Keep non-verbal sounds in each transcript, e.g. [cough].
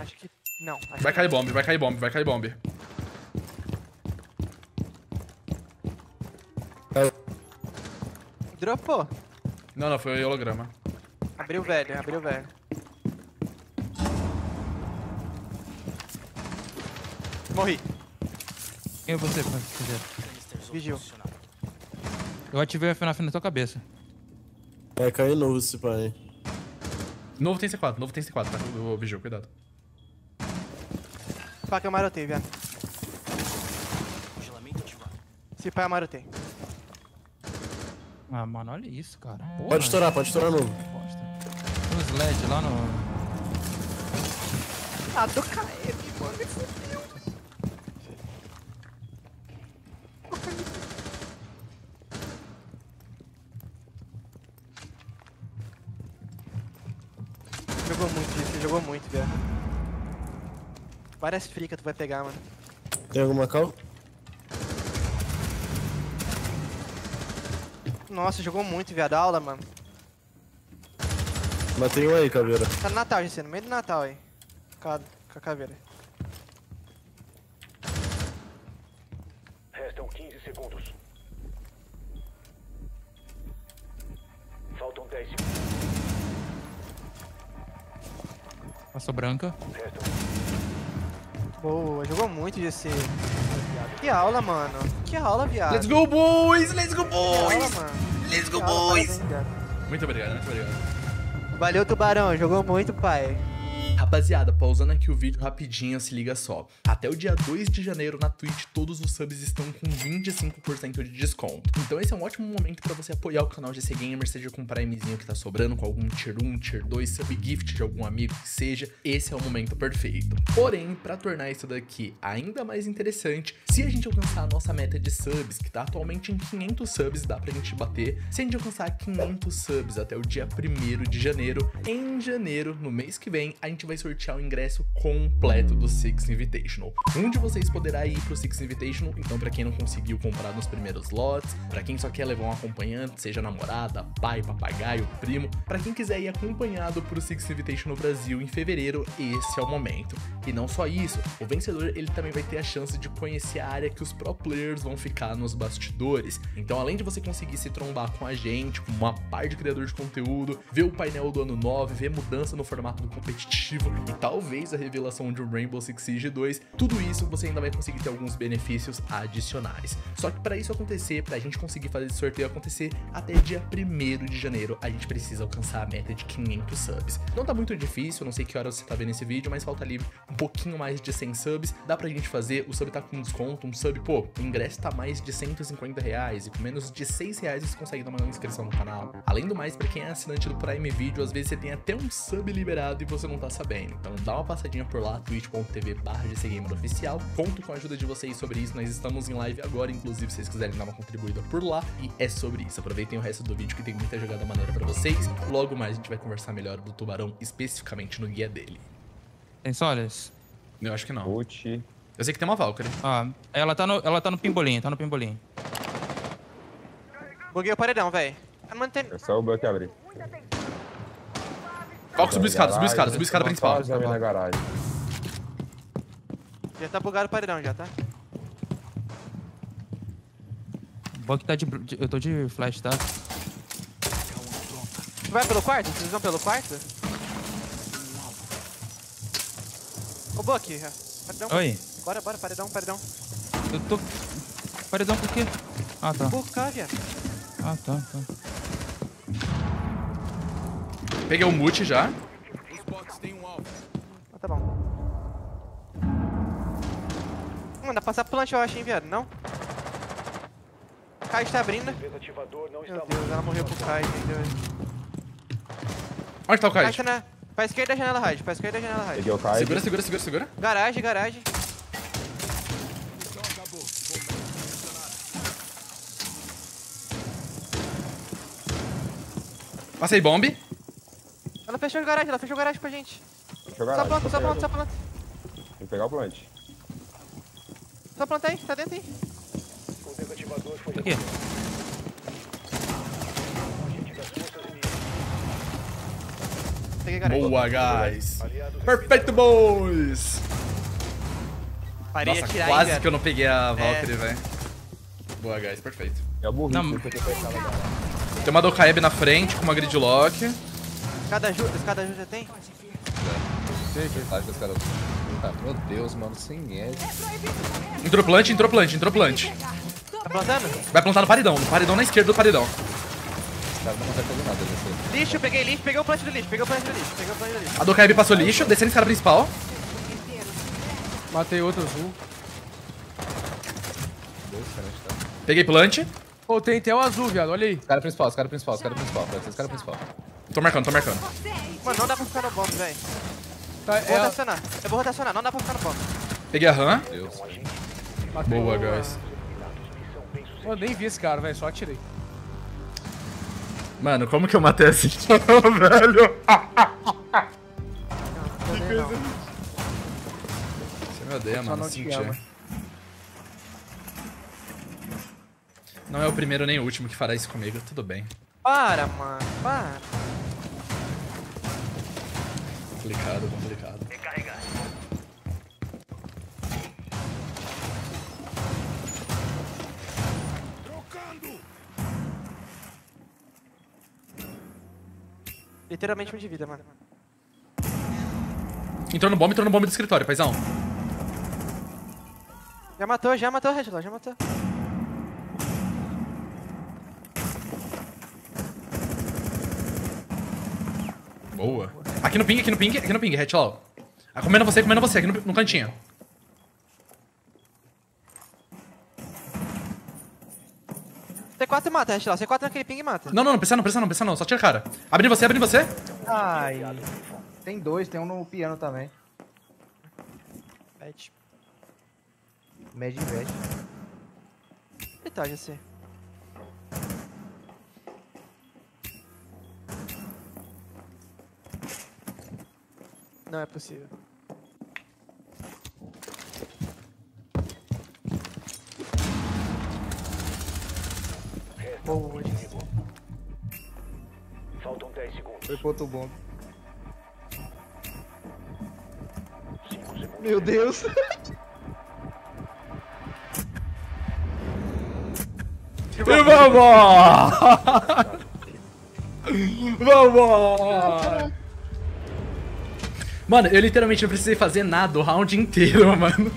Acho que. Não, acho Vai cair bomb, vai cair bomb, vai cair bomb. Dropou. Não, não, foi o holograma. Abriu o velho, abriu o velho. Morri. Quem é você, fazer? Vigil. Eu ativei a FNAF na tua cabeça. Vai cair novo esse pai. Novo tem C4, novo tem C4, tá? O Vigil, cuidado. Faca eu marotei, viado. Se pá, eu marotei. Ah, mano, olha isso, cara. Porra, Pode estourar, pode estourar novo. Tem uns LED lá no... Ah, do KM, mano, me fudeu. Jogou muito isso, jogou muito, velho. Várias fricas tu vai pegar, mano. Tem alguma cal? Nossa, jogou muito, viado. Aula, mano. Matei um aí, caveira. Tá no Natal, GC, no meio do Natal aí. Com a, com a caveira. Restam 15 segundos. Faltam 10 segundos. Passou branca. Boa, jogou muito, GC. Que aula, mano. Que aula, viado. Let's go, boys! Let's go, aula, boys! mano. Let's go, aula, boys! parabéns, viado. Muito obrigado, muito obrigado. Valeu, Tubarão. Jogou muito, pai. Rapaziada, pausando aqui o vídeo rapidinho, se liga só. Até o dia 2 de janeiro na Twitch, todos os subs estão com 25% de desconto. Então esse é um ótimo momento pra você apoiar o canal GC Gamer, seja com um Primezinho que tá sobrando, com algum tier 1, tier 2, sub gift de algum amigo que seja. Esse é o momento perfeito. Porém, pra tornar isso daqui ainda mais interessante, se a gente alcançar a nossa meta de subs, que tá atualmente em 500 subs, dá pra gente bater. Se a gente alcançar 500 subs até o dia 1 de janeiro, em janeiro, no mês que vem, a gente vai sortear o ingresso completo do Six Invitational. Um de vocês poderá ir pro Six Invitational, então pra quem não conseguiu comprar nos primeiros lotes, pra quem só quer levar um acompanhante, seja namorada, pai, papagaio, primo, pra quem quiser ir acompanhado pro Six Invitational Brasil em fevereiro, esse é o momento. E não só isso, o vencedor ele também vai ter a chance de conhecer a área que os pro players vão ficar nos bastidores. Então, além de você conseguir se trombar com a gente, com uma par de criador de conteúdo, ver o painel do ano 9, ver mudança no formato do competitivo e talvez a revelação de um Rainbow Six Siege 2, tudo isso você ainda vai conseguir ter alguns benefícios adicionais. Só que para isso acontecer, pra gente conseguir fazer esse sorteio acontecer até dia 1 de janeiro, a gente precisa alcançar a meta de 500 subs. Não tá muito difícil, não sei que hora você tá vendo esse vídeo, mas falta ali um pouquinho mais de 100 subs, dá pra gente fazer, o sub tá com desconto, um sub, pô, o ingresso tá mais de 150 reais e com menos de 6 reais você consegue dar uma inscrição no canal. Além do mais, pra quem é assinante do Prime Video, às vezes você tem até um sub liberado e você não tá sabendo. Então dá uma passadinha por lá, twitch.tv barra oficial. Conto com a ajuda de vocês sobre isso, nós estamos em live agora, inclusive se vocês quiserem dar uma contribuída por lá. E é sobre isso, aproveitem o resto do vídeo que tem muita jogada maneira pra vocês. Logo mais a gente vai conversar melhor do Tubarão, especificamente no guia dele. Tem sólidas? Eu acho que não. Ult. Eu sei que tem uma Valkyrie. Ah, ela tá no, ela tá no pimbolinho, tá no pimbolinho. Buguei o paredão, velho. Tem... É só o Buck abrir. Valkyrie subiu escada, subiu escada, subiu escada principal. Já na garagem. Já tá bugado o paredão, já, tá? O Buck tá de, de- Eu tô de flash, tá? Vai pelo quarto? Vocês vão pelo quarto? Ô, Buck. Paredão. Oi. Bora, bora, paredão, paredão. Eu tô. Paredão por quê? Ah, tá. Buca, viado. Ah, tá, tá. Peguei o mute já. Ah, tá bom. Mano, dá pra passar plant, eu acho, hein, viado? Não? Kai está abrindo. está Meu Deus, ela morreu pro Kai, entendeu? Onde tá o Kai tá na... Pra esquerda da janela rádio, pra esquerda da janela rádio. Peguei o Kaiser. Segura, segura, segura, segura. Garagem, garagem. Passei bomb. Ela fechou o garagem, ela fechou o garagem pra gente. Eu Só garagem. planta, só planta, só planta. Tem que pegar o plant. Só planta aí, tá dentro aí. O desativador foi Aqui. Peguei garagem. Boa, guys. Perfeito, boys. Parei Nossa, atirar, quase hein, que eu não peguei a Valkyrie, velho. Boa, guys, perfeito. É burrito, Não. você tem uma Dokaeb na frente com uma gridlock. Cada ajuda, cada ajuda tem? Acho que os caras. Ah, meu Deus, mano, sem edge. Entrou plant, entrou plant, entrou plant. Tá plantando? Vai plantar no paredão, no paredão na esquerda do paredão. Os caras não conseguem fazer nada nesse. Lixo, peguei lixo, peguei o plant do lixo, peguei o plant do lixo, peguei o plant do lixo. A Dokaeb passou lixo, descendo escada principal. Matei outro azul. Cara, tá. Peguei plant. Pô, tem até o azul, viado. Olha aí. Os caras principal, os caras principal, os caras principal. Os caras principal. Tô marcando, tô marcando. Mano, não dá pra ficar no bomb, velho. Tá, Vou é, a- rotacionar. Eu vou rotacionar, não dá pra ficar no bomb. Peguei a RAM. Deus. Boa, guys. Pô, nem vi esse cara, velho. Só atirei. Mano, como que eu matei assim? [laughs] velho. Não, não, não. Você me odeia, mano. Cintia. ama. Não é o primeiro nem o último que fará isso comigo, tudo bem. Para, mano, para. Complicado, complicado. Literalmente um de vida, mano. Entrou no bomb, entrou no bomb do escritório, paizão. Já matou, já matou, Red já matou. Boa. Aqui no ping, aqui no ping, aqui no ping, Hatchlaw. Ah, comendo você, comendo você, aqui no, no cantinho. C4 mata, Red C4 naquele ping e mata. Não, não, não precisa não, precisa não, precisa não, só tira a cara. Abrindo você, abrindo você. Ai. Tem dois, tem um no piano também. Pet. Med invest. Eita, GC. Não é possível. Boa, GC. Faltam 10 segundos. Foi pro outro bomb. 5 segundos. Meu Deus. E vamos! vamos! Mano, eu literalmente não precisei fazer nada o round inteiro, [laughs] mano.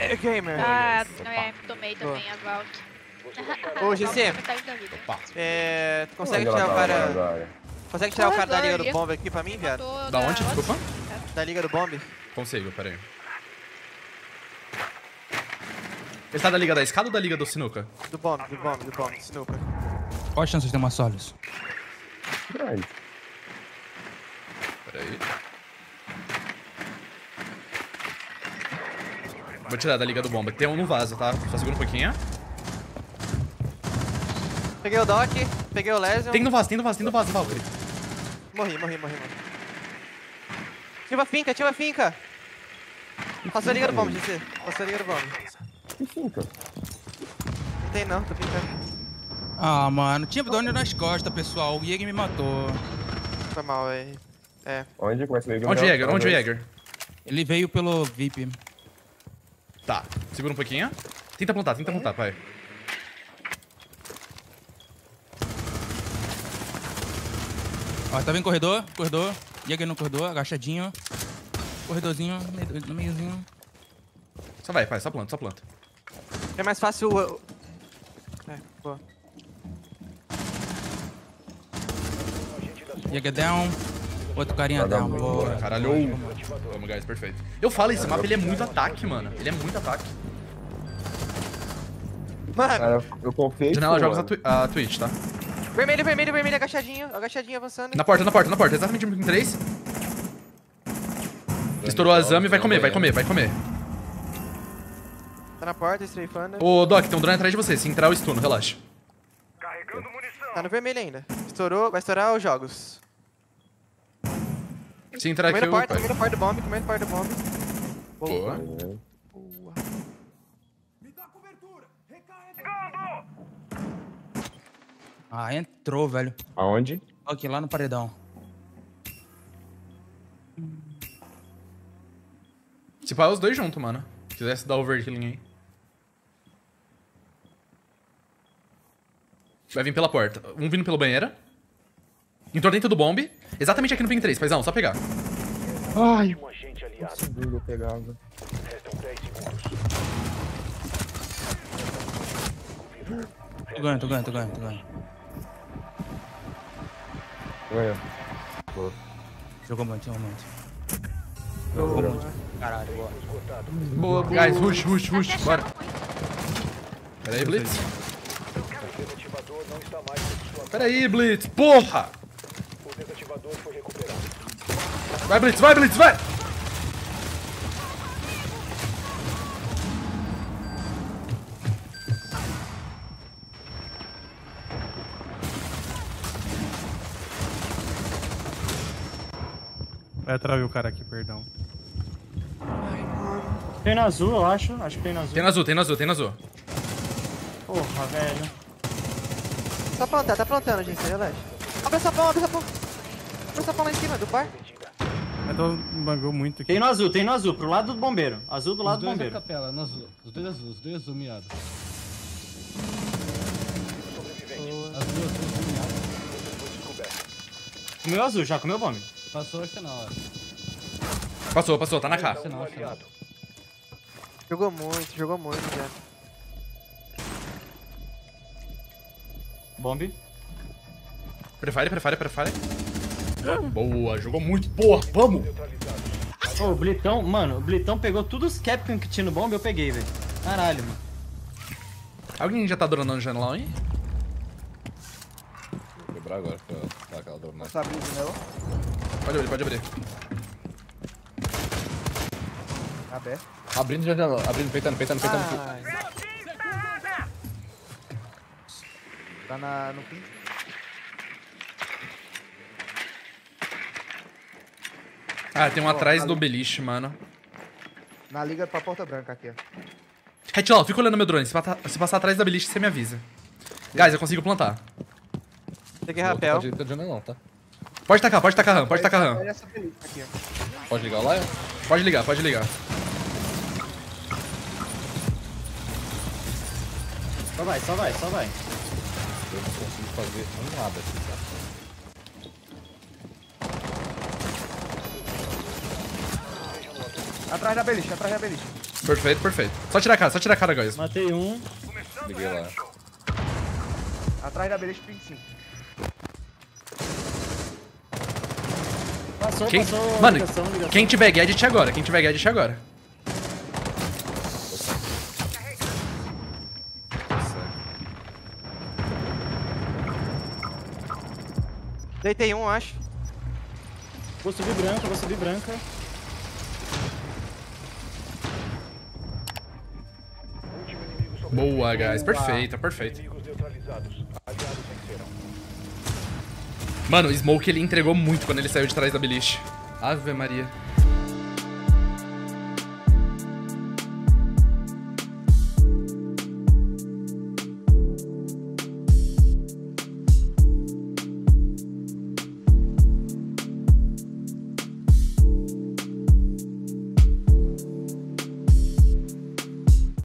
É gamer. Ah, é, tomei também a Valk. Ô, GC. Metade da vida. É, tu consegue tirar o cara. Consegue tirar o cara da liga do Corredor, bomb aqui pra mim, viado? Da onde, desculpa? Da liga do bomb? Consigo, peraí. Ele tá da liga da escada ou da liga do sinuca? Do bomb, do bomb, do bomb, snooper. Qual a chance de ter uma Solis? Grande. Peraí. Vou tirar da liga do bomba. Tem um no vaso, tá? Só segura um pouquinho. Peguei o Doc, peguei o Lesion. Tem no vaso, tem no vaso, tem no vaso, Valkyrie. Morri, morri, morri, morri. Ativa a finca, ativa a finca! Passou a liga do bomb, GC. Passou a liga do bomb. Que finca? Não tem não, tô fincando. Ah, mano, tinha drone nas costas, pessoal. O Jäger me matou. Foi mal, velho. É. Onde começa ligar? Onde o Jäger? Onde o Jäger? Ele veio pelo VIP. Tá, segura um pouquinho. Tenta plantar, tenta plantar, pai. Ó, tá vendo corredor? Corredor. Jäger no corredor, agachadinho. Corredorzinho, no meiozinho. Só vai, pai, só planta, só planta. É mais fácil o... É, boa. Jäger down. Outro carinha down. Boa. Caralho. Vamos, guys, perfeito. Eu falo, esse mapa ele é muito ataque, mano. Ele é muito ataque. Mano, Cara, eu confio. Janela jogos a, twi a Twitch, tá? vermelho, vermelho, vermelho, agachadinho, agachadinho, avançando. Na porta, na porta, na porta. Exatamente um em três. Estourou a Zami, vai comer, vai comer, vai comer. Tá na porta, strafando. Ô, Doc, tem um drone atrás de você. Se entrar, eu stuno, relaxa. Carregando munição. Tá no vermelho ainda. Estourou, vai estourar os jogos. Se entrar aqui, Comendo eu... porta, comendo porta do bomb, comendo porta do bomb. Boa. Boa. Ah, entrou, velho. Aonde? Aqui, lá no paredão. Se pá, os dois juntos, mano. Se quisesse dar overkilling aí. Vai vir pela porta. Um vindo pelo banheiro. Entrou dentro do bombe. Exatamente aqui no ping 3, paizão, só pegar. Ai, Um agente aliado. segundo eu pegava. Restam 10 segundos. Tô ganhando, tô ganhando, tô ganhando, tô ganhando. Ganha. Jogou muito, jogou muito. Jogou muito. Caralho, boa. Boa, Guys, rush, rush, rush. Bora. Pera aí, Blitz. Sua Pera aí, Blitz. Porra! O desativador foi recuperado. Vai, Blitz, vai, Blitz, vai! Vai atrair o cara aqui, perdão. Tem na azul, eu acho. Acho que tem na azul. Tem no azul, tem no azul, tem no azul. Porra, velho. Tá plantando, tá plantando, gente. Relaxa. Abre essa pão, abre essa pão. Abre essa pão lá em cima, do bar. Eu tô bangou muito aqui. Tem no azul, tem no azul, pro lado do bombeiro. Azul do lado do é bombeiro. capela, no azul. Os dois azuis, os dois azul miado. Azul, azul, azul miado. Comeu azul, já comeu bombe. Passou o arsenal, acho. Passou, passou, tá na. Arsenal, arsenal. Jogou muito, jogou muito já. Bombe. Prefire, prefire, prefire. Boa, jogou muito. Porra, vamos! Ô, o Blitão, mano, o Blitão pegou todos os Capcom que tinha no bombe, eu peguei, velho. Caralho, mano. Alguém já tá dronando o janelão aí? Vou quebrar agora pra dar aquela dormada. Sabe o janela? Pode abrir, pode abrir. Aberto. Abrindo janela, abrindo, peitando, peitando, peitando. Ai. Tá na, no pin. Ah, tem um atrás do beliche, mano. Na liga pra porta branca aqui, ó. Retilal, fica olhando meu drone. Se, pata- se passar atrás da beliche, você me avisa. Guys, eu consigo plantar. Peguei Não, rapel. Pode ir de janelão, tá? Pode tacar, pode tacar RAM, pode tacar RAM. Pode ligar o Lion? Pode ligar, pode ligar. Só vai, só vai, só vai. Eu não consigo fazer um nada aqui, tá? Atrás da beliche, atrás da beliche. Perfeito, perfeito. Só tirar a cara, só tirar a cara, guys. Matei um. Liguei lá. Atrás da beliche, pin 5. Passou, Quem, passou. mano, ligação, ligação. quem tiver gadget agora, quem tiver gadget agora. Deitei um, acho. Vou subir branca, vou subir branca. Boa, guys. Perfeita, venceram. Mano, o Smoke ele entregou muito quando ele saiu de trás da beliche. Ave Maria.